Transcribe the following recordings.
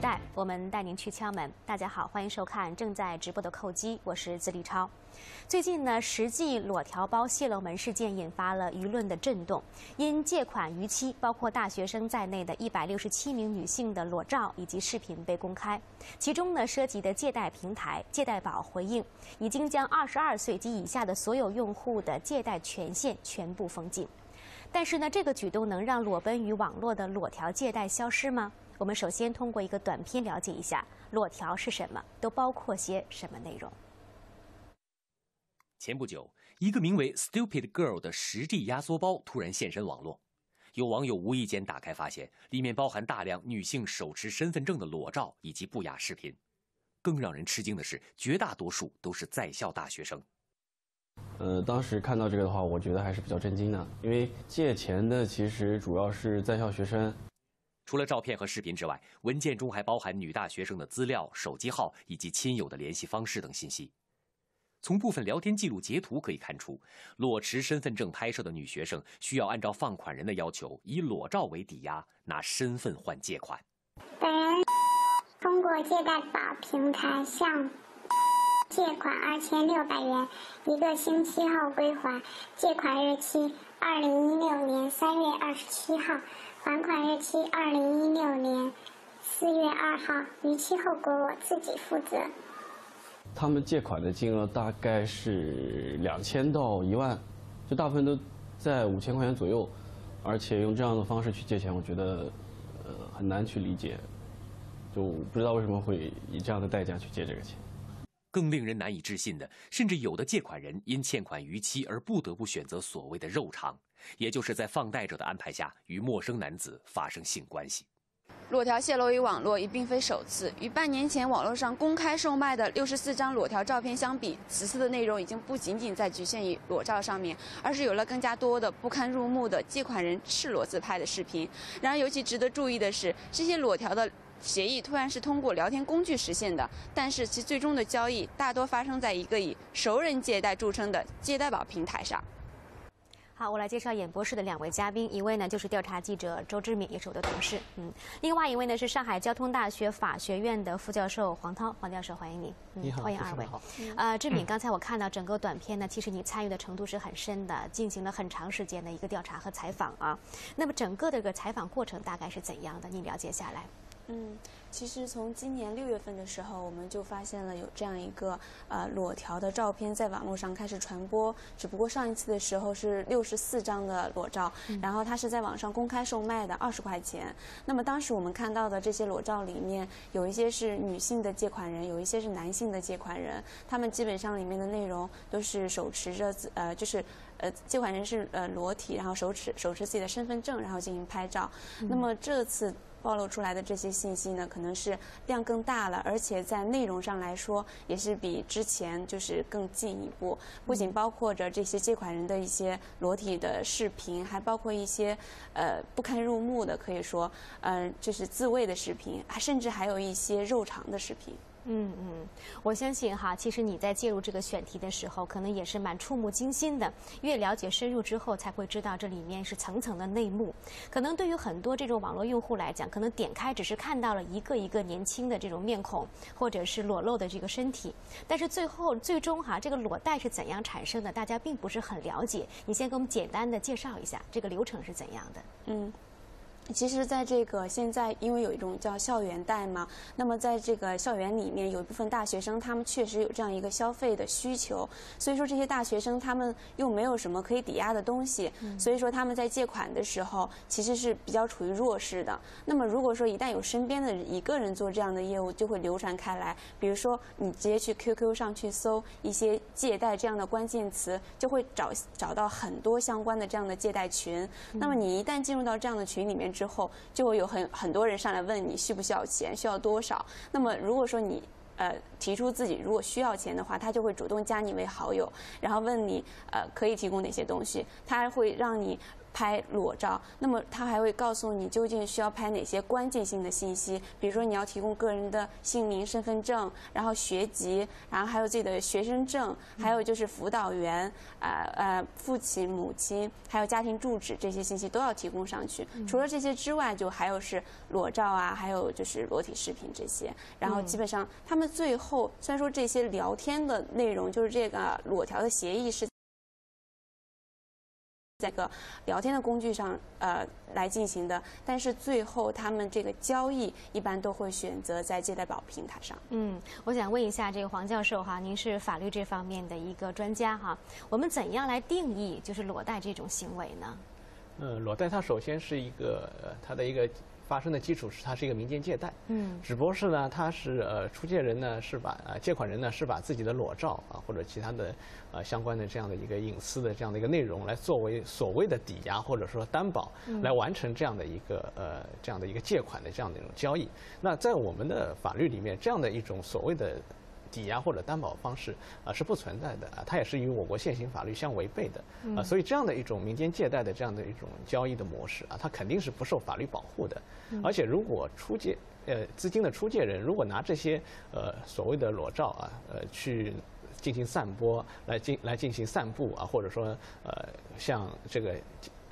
新时代，我们带您去敲门。大家好，欢迎收看正在直播的扣机，我是自立超。最近呢，实际裸条包泄露门事件引发了舆论的震动。因借款逾期，包括大学生在内的一百六十七名女性的裸照以及视频被公开。其中呢，涉及的借贷平台借贷宝回应，已经将二十二岁及以下的所有用户的借贷权限全部封禁。但是呢，这个举动能让裸奔于网络的裸条借贷消失吗？我们首先通过一个短片了解一下裸条是什么，都包括些什么内容。前不久，一个名为 “Stupid Girl” 的实地压缩包突然现身网络，有网友无意间打开，发现里面包含大量女性手持身份证的裸照以及不雅视频。更让人吃惊的是，绝大多数都是在校大学生。呃，当时看到这个的话，我觉得还是比较震惊的，因为借钱的其实主要是在校学生。除了照片和视频之外，文件中还包含女大学生的资料、手机号以及亲友的联系方式等信息。从部分聊天记录截图可以看出，裸持身份证拍摄的女学生需要按照放款人的要求，以裸照为抵押，拿身份换借款。本人通过借贷宝平台向借款二千六百元，一个星期后归还，借款日期二零一六年三月二十七号，还款日期二零一六年四月二号，逾期后果我自己负责。他们借款的金额大概是两千到一万，就大部分都在五千块钱左右，而且用这样的方式去借钱，我觉得呃很难去理解，就不知道为什么会以这样的代价去借这个钱。更令人难以置信的，甚至有的借款人因欠款逾期而不得不选择所谓的肉偿，也就是在放贷者的安排下与陌生男子发生性关系。裸条泄露于网络已并非首次，与半年前网络上公开售卖的六十四张裸条照片相比，此次的内容已经不仅仅在局限于裸照上面，而是有了更加多的不堪入目的借款人赤裸自拍的视频。然而，尤其值得注意的是，这些裸条的协议突然是通过聊天工具实现的，但是其最终的交易大多发生在一个以熟人借贷著称的借贷宝平台上。好，我来介绍演播室的两位嘉宾，一位呢就是调查记者周志敏，也是我的同事，嗯，另外一位呢是上海交通大学法学院的副教授黄涛，黄教授，欢迎你，你好，欢迎二位。好，呃，志敏，刚才我看到整个短片呢，其实你参与的程度是很深的，进行了很长时间的一个调查和采访啊。那么整个的这个采访过程大概是怎样的？你了解下来？嗯。其实从今年六月份的时候，我们就发现了有这样一个呃裸条的照片在网络上开始传播。只不过上一次的时候是六十四张的裸照，然后它是在网上公开售卖的，二十块钱。那么当时我们看到的这些裸照里面，有一些是女性的借款人，有一些是男性的借款人。他们基本上里面的内容都是手持着呃就是呃借款人是呃裸体，然后手持手持自己的身份证，然后进行拍照。那么这次。暴露出来的这些信息呢，可能是量更大了，而且在内容上来说，也是比之前就是更进一步。不仅包括着这些借款人的一些裸体的视频，还包括一些呃不堪入目的，可以说，嗯，就是自慰的视频，甚至还有一些肉偿的视频。嗯嗯，我相信哈，其实你在介入这个选题的时候，可能也是蛮触目惊心的。越了解深入之后，才会知道这里面是层层的内幕。可能对于很多这种网络用户来讲，可能点开只是看到了一个一个年轻的这种面孔，或者是裸露的这个身体，但是最后最终哈，这个裸贷是怎样产生的，大家并不是很了解。你先给我们简单的介绍一下这个流程是怎样的？嗯。其实，在这个现在，因为有一种叫校园贷嘛，那么在这个校园里面，有一部分大学生，他们确实有这样一个消费的需求，所以说这些大学生他们又没有什么可以抵押的东西，所以说他们在借款的时候其实是比较处于弱势的。那么如果说一旦有身边的一个人做这样的业务，就会流传开来。比如说你直接去 QQ 上去搜一些借贷这样的关键词，就会找找到很多相关的这样的借贷群。那么你一旦进入到这样的群里面，之后就会有很很多人上来问你需不需要钱，需要多少。那么如果说你呃提出自己如果需要钱的话，他就会主动加你为好友，然后问你呃可以提供哪些东西。他还会让你拍裸照，那么他还会告诉你究竟需要拍哪些关键性的信息，比如说你要提供个人的姓名、身份证，然后学籍，然后还有自己的学生证，还有就是辅导员，呃呃，父亲、母亲，还有家庭住址这些信息都要提供上去。除了这些之外，就还有是裸照啊，还有就是裸体视频这些。然后基本上他们最后虽然说这些聊天的内容就是这个裸条的协议是。这个聊天的工具上，呃，来进行的，但是最后他们这个交易一般都会选择在借贷宝平台上。嗯，我想问一下这个黄教授哈，您是法律这方面的一个专家哈，我们怎样来定义就是裸贷这种行为呢？嗯，裸贷它首先是一个呃，它的一个。发生的基础是它是一个民间借贷，嗯，只不过是呢，它是呃出借人呢是把呃借款人呢是把自己的裸照啊或者其他的呃相关的这样的一个隐私的这样的一个内容来作为所谓的抵押或者说担保来完成这样的一个呃这样的一个借款的这样的一种交易。那在我们的法律里面，这样的一种所谓的。抵押或者担保方式啊是不存在的啊，它也是与我国现行法律相违背的啊，所以这样的一种民间借贷的这样的一种交易的模式啊，它肯定是不受法律保护的。而且如果出借呃资金的出借人如果拿这些呃所谓的裸照啊呃去进行散播来进来进行散布啊，或者说呃像这个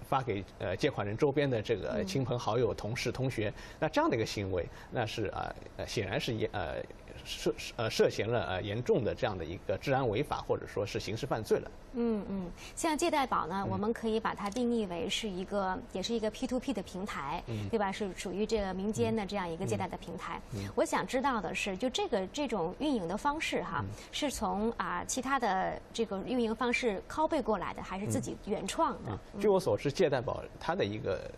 发给呃借款人周边的这个亲朋好友、同事、同学，那这样的一个行为，那是啊显然是也呃。涉呃涉嫌了呃严重的这样的一个治安违法或者说是刑事犯罪了。嗯嗯，像借贷宝呢，我们可以把它定义为是一个也是一个 P to P 的平台，对吧？是属于这个民间的这样一个借贷的平台。我想知道的是，就这个这种运营的方式哈，是从啊其他的这个运营方式拷贝过来的，还是自己原创的？据我所知，借贷宝它的一个。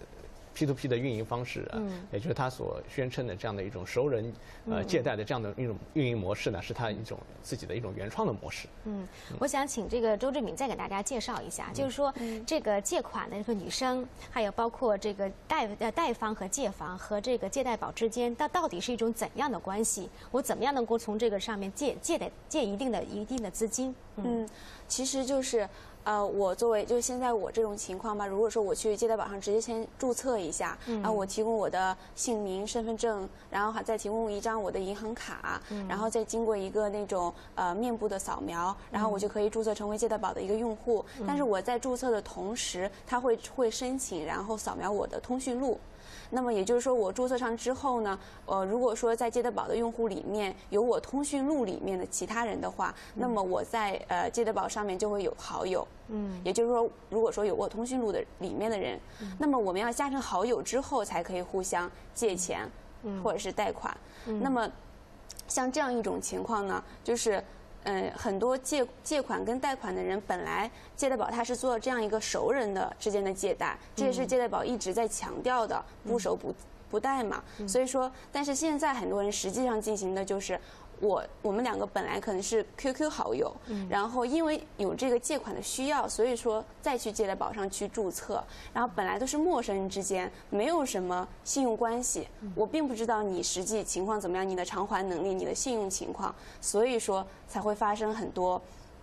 P to P 的运营方式啊，也就是他所宣称的这样的一种熟人呃借贷的这样的一种运营模式呢，是他一种自己的一种原创的模式。嗯，我想请这个周志敏再给大家介绍一下，就是说这个借款的这个女生，还有包括这个贷呃贷方和借方和这个借贷宝之间，它到底是一种怎样的关系？我怎么样能够从这个上面借借的借一定的一定的资金？嗯，其实就是。呃，我作为就是现在我这种情况吧，如果说我去借贷宝上直接先注册一下，然后我提供我的姓名、身份证，然后还再提供一张我的银行卡，然后再经过一个那种呃面部的扫描，然后我就可以注册成为借贷宝的一个用户。但是我在注册的同时，他会会申请，然后扫描我的通讯录。那么也就是说，我注册上之后呢，呃，如果说在借得宝的用户里面有我通讯录里面的其他人的话，那么我在呃借得宝上面就会有好友。嗯。也就是说，如果说有我通讯录的里面的人，那么我们要加成好友之后才可以互相借钱，或者是贷款。那么，像这样一种情况呢，就是。嗯，很多借借款跟贷款的人，本来借贷宝他是做这样一个熟人的之间的借贷，这也是借贷宝一直在强调的，不熟不不贷嘛。所以说，但是现在很多人实际上进行的就是。我我们两个本来可能是 QQ 好友，然后因为有这个借款的需要，所以说再去借贷宝上去注册，然后本来都是陌生人之间，没有什么信用关系，我并不知道你实际情况怎么样，你的偿还能力，你的信用情况，所以说才会发生很多。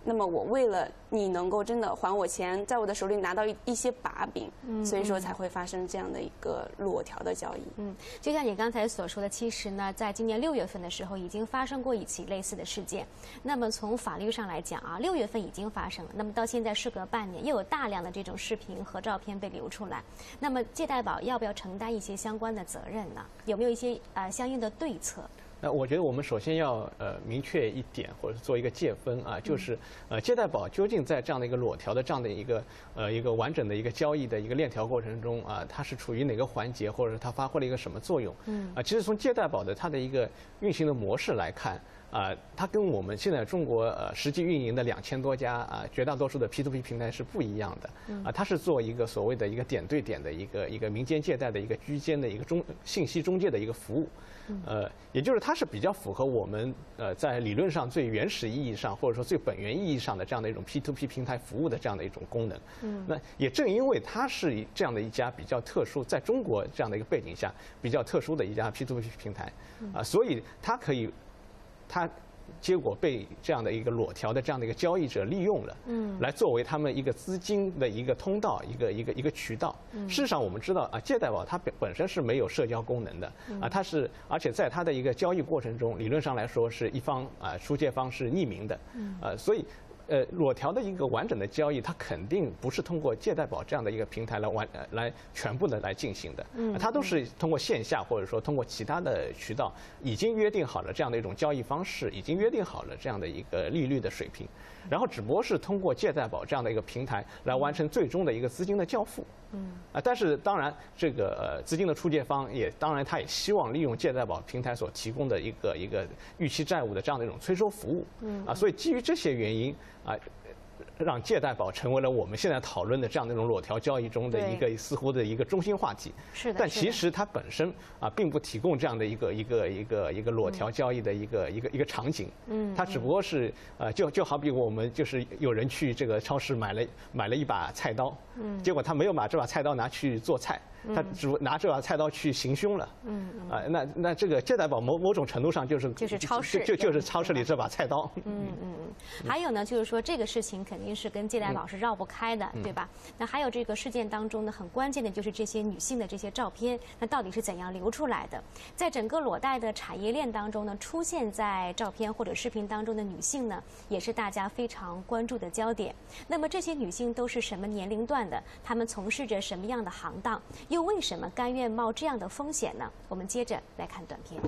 那么我为了你能够真的还我钱，在我的手里拿到一一些把柄，所以说才会发生这样的一个裸条的交易。嗯，就像你刚才所说的，其实呢，在今年六月份的时候已经发生过一起类似的事件。那么从法律上来讲啊，六月份已经发生了，那么到现在事隔半年，又有大量的这种视频和照片被流出来。那么借贷宝要不要承担一些相关的责任呢？有没有一些呃相应的对策？那我觉得我们首先要呃明确一点，或者是做一个界分啊，就是呃借贷宝究竟在这样的一个裸条的这样的一个呃一个完整的一个交易的一个链条过程中啊，它是处于哪个环节，或者是它发挥了一个什么作用？嗯啊，其实从借贷宝的它的一个运行的模式来看啊，它跟我们现在中国呃实际运营的两千多家啊绝大多数的 P to P 平台是不一样的啊，它是做一个所谓的一个点对点的一个一个民间借贷的一个居间的一个中信息中介的一个服务。呃，也就是它是比较符合我们呃在理论上最原始意义上或者说最本源意义上的这样的一种 P to P 平台服务的这样的一种功能。嗯，那也正因为它是这样的一家比较特殊，在中国这样的一个背景下比较特殊的一家 P to P 平台，啊，所以它可以，它结果被这样的一个裸条的这样的一个交易者利用了，嗯，来作为他们一个资金的一个通道，一个一个一个渠道。事实上，我们知道啊，借贷宝它本本身是没有社交功能的，啊，它是而且在它的一个交易过程中，理论上来说是一方啊出借方是匿名的，呃，所以。呃，裸条的一个完整的交易，它肯定不是通过借贷宝这样的一个平台来完来全部的来进行的，嗯，它都是通过线下或者说通过其他的渠道已经约定好了这样的一种交易方式，已经约定好了这样的一个利率的水平。然后只不过是通过借贷宝这样的一个平台来完成最终的一个资金的交付。嗯。啊，但是当然，这个呃资金的出借方也当然他也希望利用借贷宝平台所提供的一个一个预期债务的这样的一种催收服务。嗯。啊，所以基于这些原因啊。让借贷宝成为了我们现在讨论的这样的一种裸条交易中的一个似乎的一个中心话题。是的。但其实它本身啊，并不提供这样的一个一个一个一个裸条交易的一个一个一个场景。嗯。它只不过是呃，就就好比我们就是有人去这个超市买了买了一把菜刀。嗯。结果他没有把这把菜刀拿去做菜。他只拿这把菜刀去行凶了，嗯啊，那那这个借贷宝某某种程度上就是就是超市就就是超市里这把菜刀，嗯嗯嗯，还有呢，就是说这个事情肯定是跟借贷宝是绕不开的，对吧？那还有这个事件当中呢，很关键的就是这些女性的这些照片，那到底是怎样流出来的？在整个裸贷的产业链当中呢，出现在照片或者视频当中的女性呢，也是大家非常关注的焦点。那么这些女性都是什么年龄段的？她们从事着什么样的行当？又为什么甘愿冒这样的风险呢？我们接着来看短片。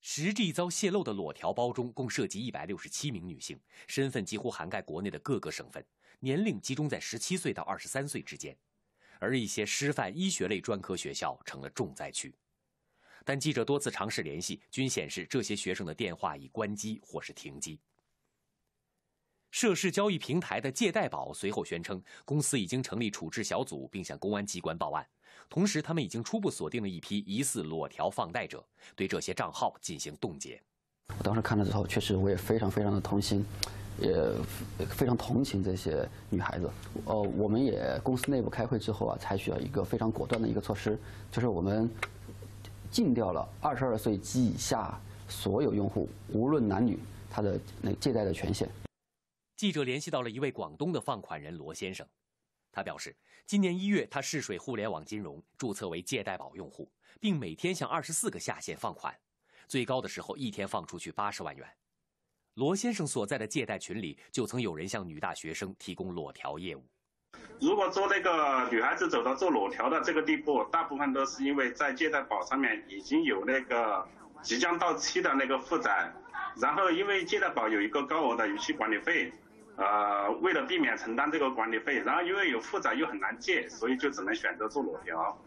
实际遭泄露的裸条包中共涉及一百六十七名女性，身份几乎涵盖国内的各个省份，年龄集中在十七岁到二十三岁之间，而一些师范医学类专科学校成了重灾区。但记者多次尝试联系，均显示这些学生的电话已关机或是停机。涉事交易平台的借贷宝随后宣称，公司已经成立处置小组，并向公安机关报案。同时，他们已经初步锁定了一批疑似裸条放贷者，对这些账号进行冻结。我当时看了之后，确实我也非常非常的痛心，也非常同情这些女孩子。呃，我们也公司内部开会之后啊，采取了一个非常果断的一个措施，就是我们禁掉了二十二岁及以下所有用户，无论男女，他的那借贷的权限。记者联系到了一位广东的放款人罗先生，他表示，今年一月他试水互联网金融，注册为借贷宝用户，并每天向二十四个下线放款，最高的时候一天放出去八十万元。罗先生所在的借贷群里，就曾有人向女大学生提供裸条业务。如果做那个女孩子走到做裸条的这个地步，大部分都是因为在借贷宝上面已经有那个即将到期的那个负债，然后因为借贷宝有一个高额的逾期管理费。呃，为了避免承担这个管理费，然后因为有负债又很难借，所以就只能选择做裸条。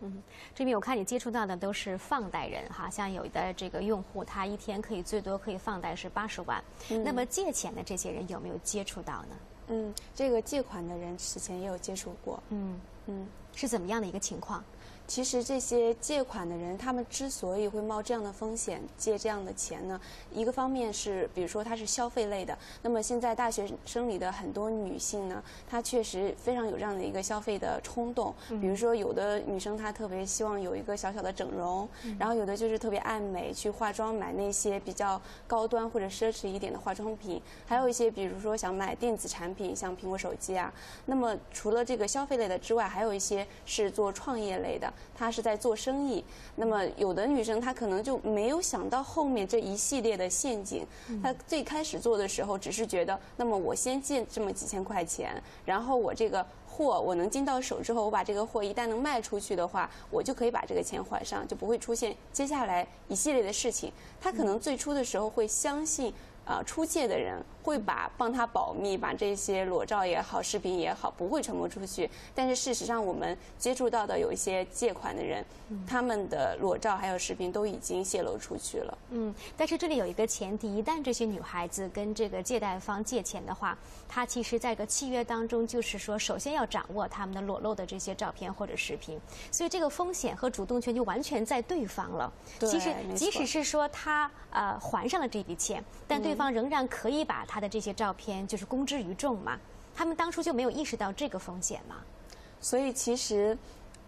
嗯，这边我看你接触到的都是放贷人哈，像有的这个用户，他一天可以最多可以放贷是八十万。那么借钱的这些人有没有接触到呢？嗯，这个借款的人此前也有接触过。嗯嗯，是怎么样的一个情况？其实这些借款的人，他们之所以会冒这样的风险借这样的钱呢，一个方面是，比如说他是消费类的。那么现在大学生里的很多女性呢，她确实非常有这样的一个消费的冲动。比如说有的女生她特别希望有一个小小的整容，然后有的就是特别爱美，去化妆买那些比较高端或者奢侈一点的化妆品。还有一些比如说想买电子产品，像苹果手机啊。那么除了这个消费类的之外，还有一些是做创业类的。她是在做生意，那么有的女生她可能就没有想到后面这一系列的陷阱。她最开始做的时候，只是觉得，那么我先借这么几千块钱，然后我这个货我能进到手之后，我把这个货一旦能卖出去的话，我就可以把这个钱还上，就不会出现接下来一系列的事情。她可能最初的时候会相信。啊，出借的人会把帮他保密，把这些裸照也好、视频也好，不会传播出去。但是事实上，我们接触到的有一些借款的人，他们的裸照还有视频都已经泄露出去了。嗯，但是这里有一个前提，一旦这些女孩子跟这个借贷方借钱的话，她其实在个契约当中，就是说首先要掌握他们的裸露的这些照片或者视频，所以这个风险和主动权就完全在对方了。其实，即使是说他呃还上了这笔钱，但对。对方仍然可以把他的这些照片就是公之于众嘛？他们当初就没有意识到这个风险吗？所以其实，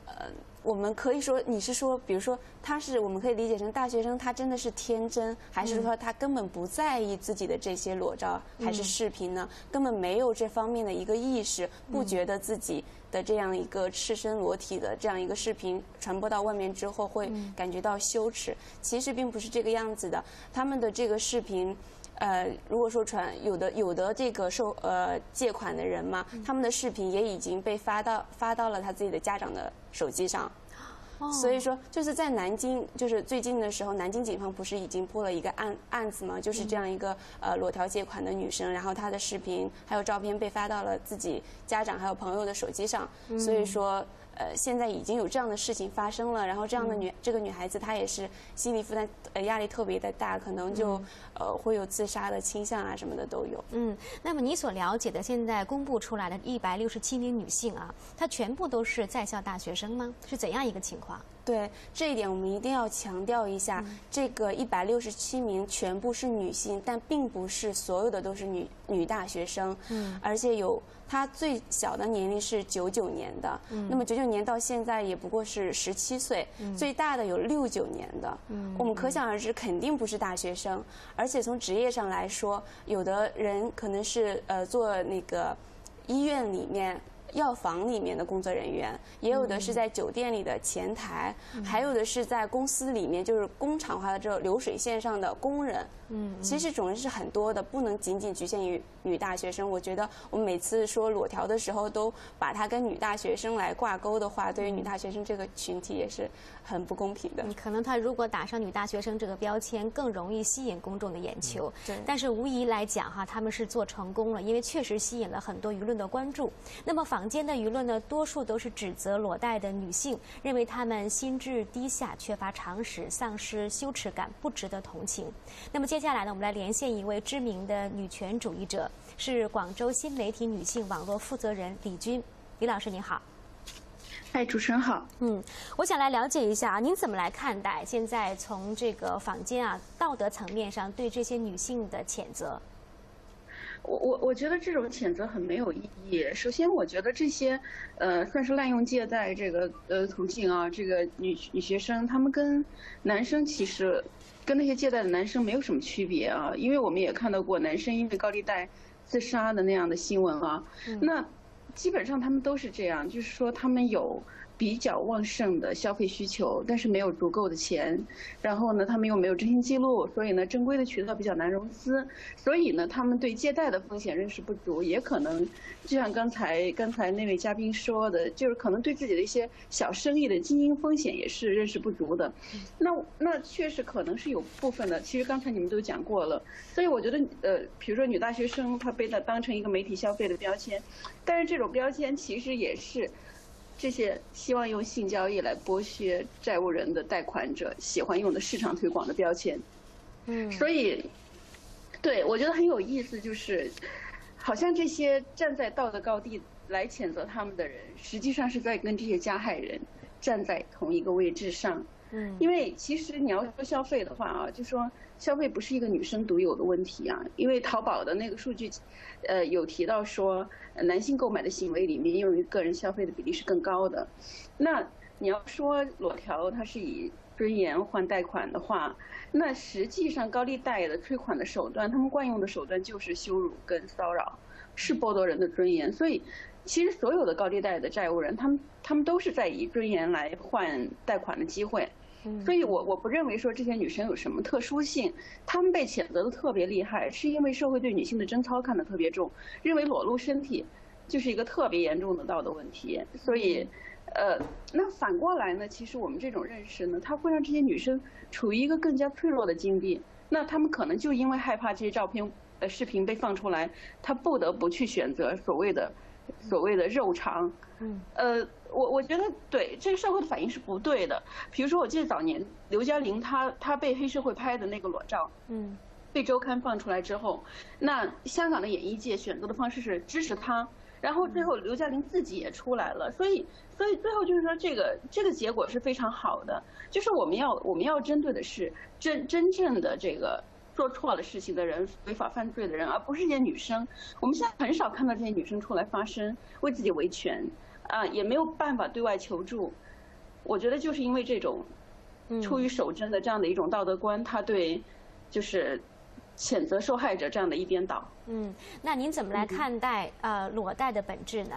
呃。我们可以说，你是说，比如说，他是我们可以理解成大学生，他真的是天真，还是说他根本不在意自己的这些裸照还是视频呢？根本没有这方面的一个意识，不觉得自己的这样一个赤身裸体的这样一个视频传播到外面之后会感觉到羞耻。其实并不是这个样子的，他们的这个视频。呃，如果说传有的有的这个受呃借款的人嘛，他们的视频也已经被发到发到了他自己的家长的手机上，所以说就是在南京，就是最近的时候，南京警方不是已经破了一个案案子嘛，就是这样一个呃裸条借款的女生，然后她的视频还有照片被发到了自己家长还有朋友的手机上，所以说。呃，现在已经有这样的事情发生了，然后这样的女这个女孩子她也是心理负担呃压力特别的大，可能就呃会有自杀的倾向啊什么的都有。嗯，那么你所了解的现在公布出来的一百六十七名女性啊，她全部都是在校大学生吗？是怎样一个情况？对这一点，我们一定要强调一下，这个一百六十七名全部是女性，但并不是所有的都是女女大学生，嗯，而且有她最小的年龄是九九年的，嗯，那么九九年到现在也不过是十七岁，最大的有六九年的，嗯，我们可想而知，肯定不是大学生，而且从职业上来说，有的人可能是呃做那个医院里面。药房里面的工作人员，也有的是在酒店里的前台，还有的是在公司里面，就是工厂化的这种流水线上的工人。嗯，其实种类是很多的，不能仅仅局限于女大学生。我觉得我们每次说裸条的时候，都把它跟女大学生来挂钩的话，对于女大学生这个群体也是很不公平的。可能他如果打上女大学生这个标签，更容易吸引公众的眼球。对。但是无疑来讲哈，他们是做成功了，因为确实吸引了很多舆论的关注。那么坊间的舆论呢，多数都是指责裸贷的女性，认为她们心智低下、缺乏常识、丧失羞耻感，不值得同情。那么接下来呢，我们来连线一位知名的女权主义者，是广州新媒体女性网络负责人李军。李老师您好。哎，主持人好。嗯，我想来了解一下啊，您怎么来看待现在从这个坊间啊道德层面上对这些女性的谴责？我我我觉得这种谴责很没有意义。首先，我觉得这些呃算是滥用借贷这个呃途径啊，这个女女学生她们跟男生其实。跟那些借贷的男生没有什么区别啊，因为我们也看到过男生因为高利贷自杀的那样的新闻啊，那基本上他们都是这样，就是说他们有。比较旺盛的消费需求，但是没有足够的钱，然后呢，他们又没有征信记录，所以呢，正规的渠道比较难融资，所以呢，他们对借贷的风险认识不足，也可能，就像刚才刚才那位嘉宾说的，就是可能对自己的一些小生意的经营风险也是认识不足的。那那确实可能是有部分的，其实刚才你们都讲过了，所以我觉得呃，比如说女大学生她被她当成一个媒体消费的标签，但是这种标签其实也是。这些希望用性交易来剥削债务人的贷款者喜欢用的市场推广的标签，嗯，所以，对我觉得很有意思，就是好像这些站在道德高地来谴责他们的人，实际上是在跟这些加害人站在同一个位置上，嗯，因为其实你要说消费的话啊，就说。消费不是一个女生独有的问题啊，因为淘宝的那个数据，呃，有提到说，男性购买的行为里面用于个人消费的比例是更高的。那你要说裸条它是以尊严换贷款的话，那实际上高利贷的催款的手段，他们惯用的手段就是羞辱跟骚扰，是剥夺人的尊严。所以，其实所有的高利贷的债务人，他们他们都是在以尊严来换贷款的机会。所以，我我不认为说这些女生有什么特殊性，她们被谴责的特别厉害，是因为社会对女性的贞操看得特别重，认为裸露身体就是一个特别严重的道德问题。所以，呃，那反过来呢，其实我们这种认识呢，它会让这些女生处于一个更加脆弱的境地。那她们可能就因为害怕这些照片、呃视频被放出来，她不得不去选择所谓的所谓的肉偿。嗯，呃。我我觉得对这个社会的反应是不对的。比如说，我记得早年刘嘉玲她她被黑社会拍的那个裸照，嗯，被周刊放出来之后，那香港的演艺界选择的方式是支持她，然后最后刘嘉玲自己也出来了，所以所以最后就是说这个这个结果是非常好的。就是我们要我们要针对的是真真正的这个做错了事情的人、违法犯罪的人，而不是一些女生。我们现在很少看到这些女生出来发声，为自己维权。啊，也没有办法对外求助，我觉得就是因为这种出于守贞的这样的一种道德观，他对就是谴责受害者这样的一边倒。嗯，那您怎么来看待呃裸贷的本质呢？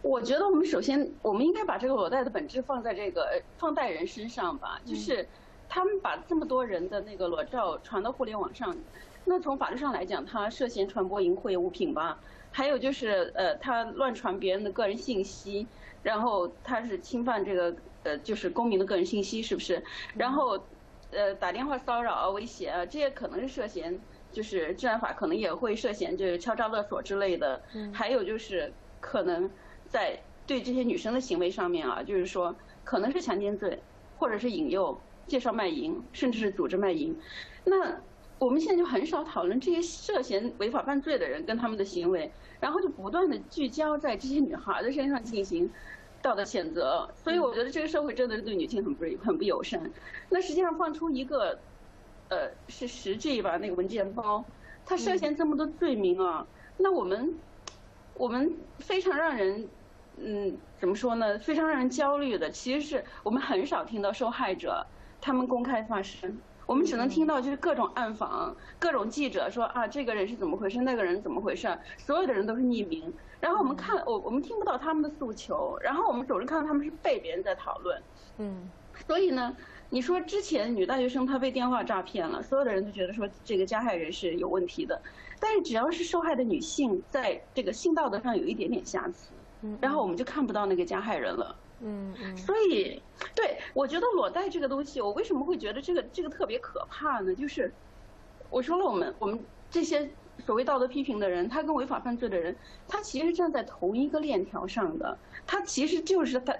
我觉得我们首先，我们应该把这个裸贷的本质放在这个放贷人身上吧，就是他们把这么多人的那个裸照传到互联网上，那从法律上来讲，他涉嫌传播淫秽物品吧，还有就是呃，他乱传别人的个人信息，然后他是侵犯这个呃，就是公民的个人信息，是不是？然后呃，打电话骚扰啊、威胁啊，这些可能是涉嫌，就是治安法可能也会涉嫌就是敲诈勒索之类的，还有就是可能。在对这些女生的行为上面啊，就是说可能是强奸罪，或者是引诱、介绍卖淫，甚至是组织卖淫。那我们现在就很少讨论这些涉嫌违法犯罪的人跟他们的行为，然后就不断的聚焦在这些女孩的身上进行道德谴责。所以我觉得这个社会真的是对女性很不很不友善。那实际上放出一个，呃，是十 G 吧那个文件包，它涉嫌这么多罪名啊，那我们我们非常让人。嗯，怎么说呢？非常让人焦虑的，其实是我们很少听到受害者他们公开发声，我们只能听到就是各种暗访，各种记者说啊，这个人是怎么回事，那个人怎么回事，所有的人都是匿名。然后我们看我我们听不到他们的诉求，然后我们总是看到他们是被别人在讨论。嗯，所以呢，你说之前女大学生她被电话诈骗了，所有的人都觉得说这个加害人是有问题的，但是只要是受害的女性在这个性道德上有一点点瑕疵。然后我们就看不到那个加害人了。嗯嗯。所以，对我觉得裸贷这个东西，我为什么会觉得这个这个特别可怕呢？就是，我说了，我们我们这些所谓道德批评的人，他跟违法犯罪的人，他其实站在同一个链条上的。他其实就是他，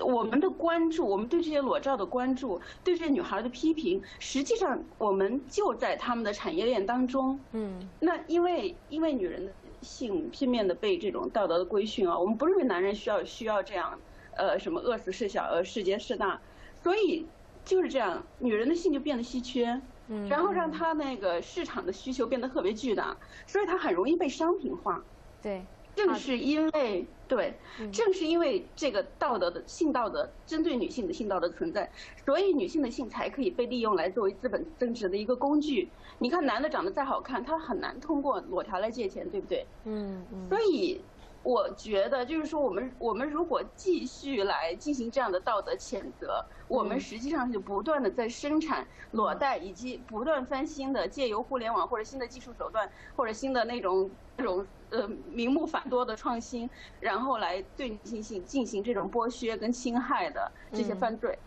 我们的关注，我们对这些裸照的关注，对这些女孩的批评，实际上我们就在他们的产业链当中。嗯。那因为因为女人的。性片面的被这种道德的规训啊，我们不认为男人需要需要这样，呃，什么饿死事小，呃，世界事大，所以就是这样，女人的性就变得稀缺，嗯，然后让她那个市场的需求变得特别巨大，所以她很容易被商品化，对。正是因为对，正是因为这个道德的性道德针对女性的性道德存在，所以女性的性才可以被利用来作为资本增值的一个工具。你看，男的长得再好看，他很难通过裸条来借钱，对不对？嗯嗯。所以。我觉得就是说，我们我们如果继续来进行这样的道德谴责，我们实际上是不断的在生产裸贷，以及不断翻新的借由互联网或者新的技术手段或者新的那种那种呃名目繁多的创新，然后来对女性性进行这种剥削跟侵害的这些犯罪。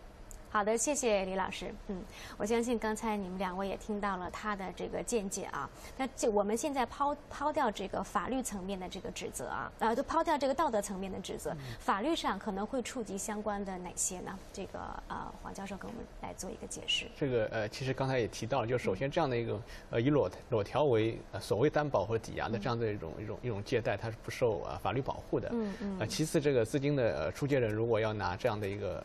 好的，谢谢李老师。嗯，我相信刚才你们两位也听到了他的这个见解啊。那就我们现在抛抛掉这个法律层面的这个指责啊，呃，就抛掉这个道德层面的指责，法律上可能会触及相关的哪些呢？这个呃，黄教授给我们来做一个解释。这个呃，其实刚才也提到了，就首先这样的一个呃以裸裸条为呃所谓担保或抵押的这样的一种一种一种借贷，它是不受啊法律保护的。嗯嗯。呃，其次，这个资金的出借人如果要拿这样的一个。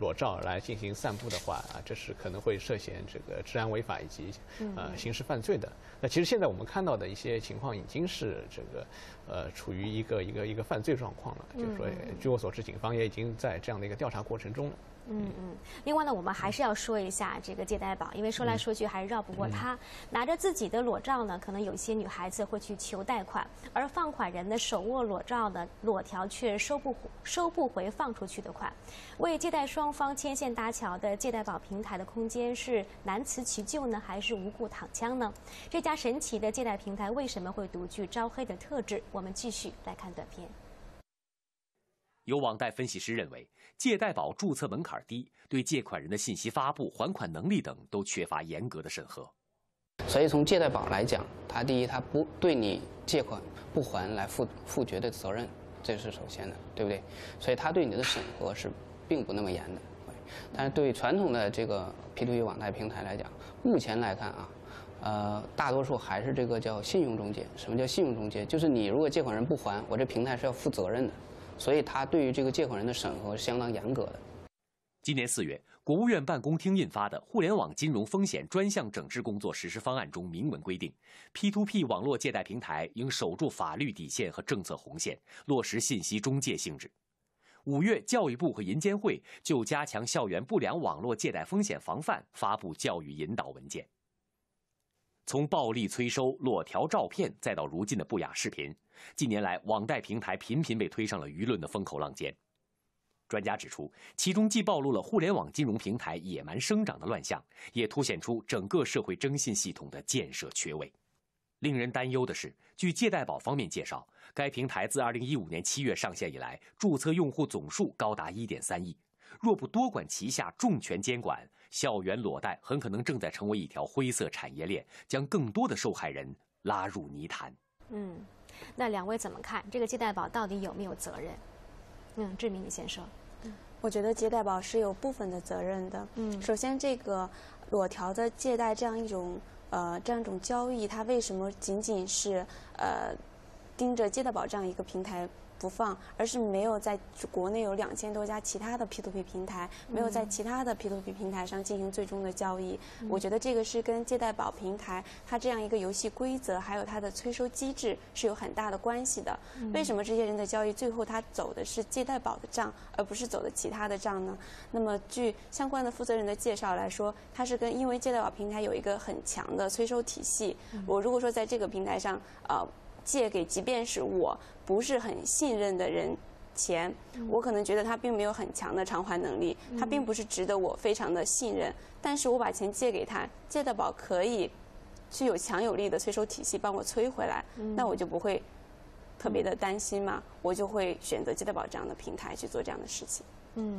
裸照来进行散布的话啊，这是可能会涉嫌这个治安违法以及呃刑事犯罪的。那其实现在我们看到的一些情况已经是这个呃处于一个一个一个犯罪状况了，就是说，据我所知，警方也已经在这样的一个调查过程中了。嗯嗯，另外呢，我们还是要说一下这个借贷宝，因为说来说去还是绕不过他。拿着自己的裸照呢，可能有些女孩子会去求贷款，而放款人呢手握裸照呢，裸条却收不收不回放出去的款。为借贷双方牵线搭桥的借贷宝平台的空间是难辞其咎呢，还是无故躺枪呢？这家神奇的借贷平台为什么会独具招黑的特质？我们继续来看短片。有网贷分析师认为。借贷宝注册门槛低，对借款人的信息发布、还款能力等都缺乏严格的审核。所以从借贷宝来讲，它第一，它不对你借款不还来负负绝对责任，这是首先的，对不对？所以它对你的审核是并不那么严的。但是对传统的这个 P2P 网贷平台来讲，目前来看啊，呃，大多数还是这个叫信用中介。什么叫信用中介？就是你如果借款人不还，我这平台是要负责任的。所以，他对于这个借款人的审核是相当严格的。今年四月，国务院办公厅印发的《互联网金融风险专项整治工作实施方案》中明文规定，P2P 网络借贷平台应守住法律底线和政策红线，落实信息中介性质。五月，教育部和银监会就加强校园不良网络借贷风险防范发布教育引导文件。从暴力催收、裸条照片，再到如今的不雅视频，近年来网贷平台频频被推上了舆论的风口浪尖。专家指出，其中既暴露了互联网金融平台野蛮生长的乱象，也凸显出整个社会征信系统的建设缺位。令人担忧的是，据借贷宝方面介绍，该平台自2015年7月上线以来，注册用户总数高达1.3亿。若不多管齐下、重拳监管，校园裸贷很可能正在成为一条灰色产业链，将更多的受害人拉入泥潭。嗯，那两位怎么看这个借贷宝到底有没有责任？嗯，志明，你先说。我觉得借贷宝是有部分的责任的。嗯，首先这个裸条的借贷这样一种呃这样一种交易，它为什么仅仅是呃盯着借贷宝这样一个平台？不放，而是没有在国内有两千多家其他的 P2P 平台，没有在其他的 P2P 平台上进行最终的交易。我觉得这个是跟借贷宝平台它这样一个游戏规则，还有它的催收机制是有很大的关系的。为什么这些人的交易最后他走的是借贷宝的账，而不是走的其他的账呢？那么据相关的负责人的介绍来说，它是跟因为借贷宝平台有一个很强的催收体系。我如果说在这个平台上，呃。借给即便是我不是很信任的人钱，我可能觉得他并没有很强的偿还能力，他并不是值得我非常的信任。但是我把钱借给他，借的宝可以具有强有力的催收体系帮我催回来，那我就不会特别的担心嘛，我就会选择借贷宝这样的平台去做这样的事情。嗯，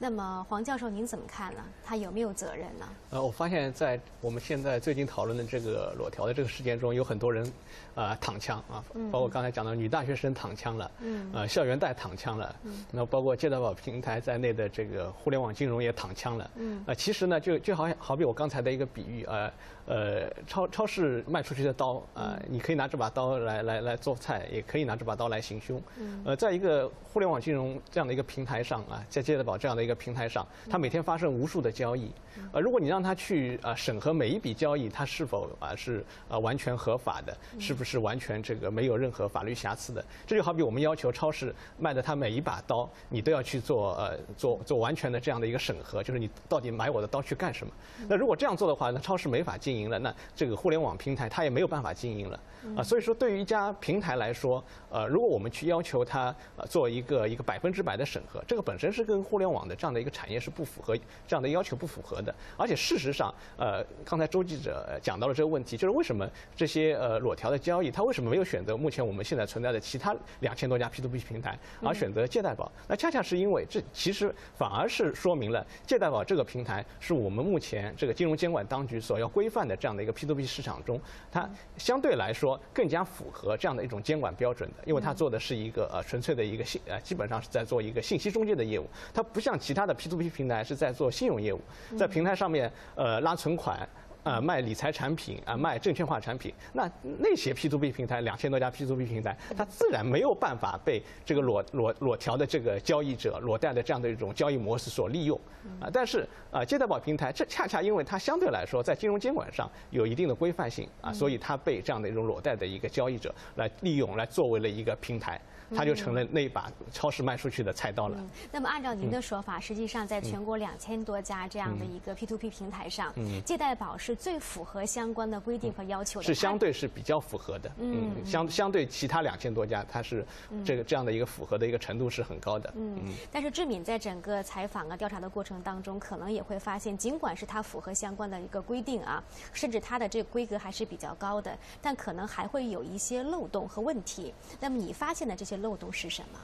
那么黄教授您怎么看呢？他有没有责任呢？呃，我发现，在我们现在最近讨论的这个裸条的这个事件中，有很多人，啊，躺枪啊，包括刚才讲的女大学生躺枪了，嗯，呃，校园贷躺枪了，嗯，那包括借贷宝平台在内的这个互联网金融也躺枪了，嗯，呃，其实呢，就就好像好比我刚才的一个比喻，呃，呃，超超市卖出去的刀，啊，你可以拿这把刀来来来做菜，也可以拿这把刀来行凶，嗯，呃，在一个互联网金融这样的一个平台上啊。在借贷宝这样的一个平台上，它每天发生无数的交易，呃，如果你让他去呃审核每一笔交易，它是否啊是呃完全合法的，是不是完全这个没有任何法律瑕疵的？这就好比我们要求超市卖的它每一把刀，你都要去做呃做做完全的这样的一个审核，就是你到底买我的刀去干什么？那如果这样做的话，那超市没法经营了，那这个互联网平台它也没有办法经营了。啊，所以说对于一家平台来说，呃，如果我们去要求它呃做一个一个百分之百的审核，这个本身是跟互联网的这样的一个产业是不符合这样的要求不符合的。而且事实上，呃，刚才周记者讲到了这个问题，就是为什么这些呃裸条的交易，它为什么没有选择目前我们现在存在的其他两千多家 P2P 平台，而选择借贷宝？那恰恰是因为这其实反而是说明了借贷宝这个平台是我们目前这个金融监管当局所要规范的这样的一个 P2P 市场中，它相对来说。更加符合这样的一种监管标准的，因为它做的是一个呃纯粹的一个信呃，基本上是在做一个信息中介的业务，它不像其他的 P2P 平台是在做信用业务，在平台上面呃拉存款。啊，卖理财产品啊，卖证券化产品，那那些 P to P 平台两千多家 P to P 平台，它自然没有办法被这个裸裸裸条的这个交易者裸贷的这样的一种交易模式所利用啊。但是啊，借贷宝平台这恰恰因为它相对来说在金融监管上有一定的规范性啊，所以它被这样的一种裸贷的一个交易者来利用，来作为了一个平台。它就成了那把超市卖出去的菜刀了。那么，按照您的说法，实际上在全国两千多家这样的一个 P2P 平台上，借贷宝是最符合相关的规定和要求的。是相对是比较符合的。嗯，相相对其他两千多家，它是这个这样的一个符合的一个程度是很高的。嗯，但是志敏在整个采访啊调查的过程当中，可能也会发现，尽管是它符合相关的一个规定啊，甚至它的这个规格还是比较高的，但可能还会有一些漏洞和问题。那么你发现的这些。漏洞是什么？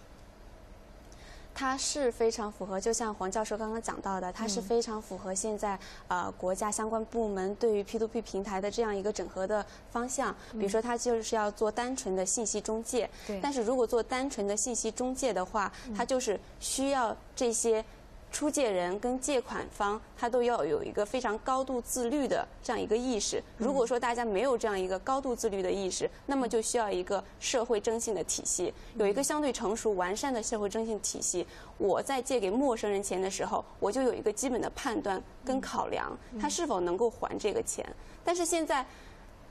它是非常符合，就像黄教授刚刚讲到的，它是非常符合现在呃国家相关部门对于 P2P 平台的这样一个整合的方向。比如说，它就是要做单纯的信息中介。对。但是如果做单纯的信息中介的话，它就是需要这些。出借人跟借款方，他都要有一个非常高度自律的这样一个意识。如果说大家没有这样一个高度自律的意识，那么就需要一个社会征信的体系，有一个相对成熟完善的社会征信体系。我在借给陌生人钱的时候，我就有一个基本的判断跟考量，他是否能够还这个钱。但是现在，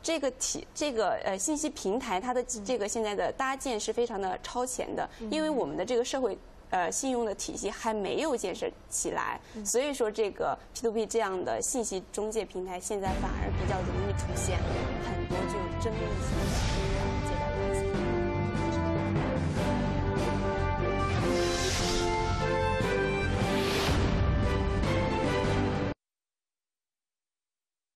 这个体这个呃信息平台，它的这个现在的搭建是非常的超前的，因为我们的这个社会。呃信用的体系还没有建设起来，所以说这个 P2P 这样的信息中介平台现在反而比较容易出现很多具有争议性的。